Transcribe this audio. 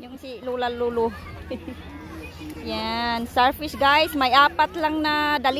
Yung si Lula Lulu. Yan, starfish guys, may apat lang na dali